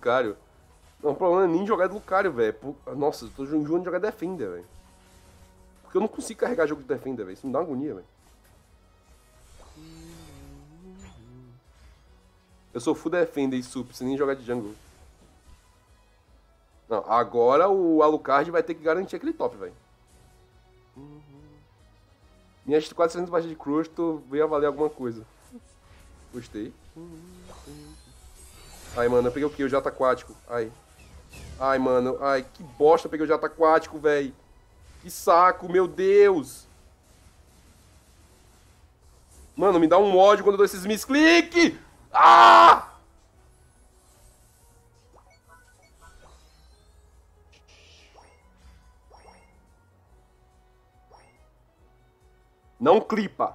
Lucario. Não, o problema é nem jogar de Lucario, velho. Nossa, eu tô enjoando de jogar Defender, velho. Porque eu não consigo carregar jogo de Defender, velho. Isso me dá agonia, velho. Eu sou full Defender e sup, sem nem jogar de jungle. Não, agora o Alucard vai ter que garantir aquele top, velho. Minhas 400 baixas de crusto veio avaliar alguma coisa. Gostei. Ai, mano, eu peguei o que? O jato aquático. Ai. Ai, mano. Ai, que bosta eu peguei o jato aquático, velho. Que saco, meu Deus. Mano, me dá um ódio quando eu dou esses misclick. Ah! Não clipa.